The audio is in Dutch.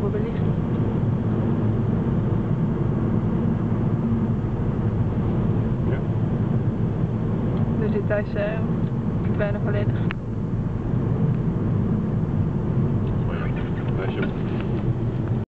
over belichting. Ja. Dus dit thuis uh, bijna volledig. Maar ja, je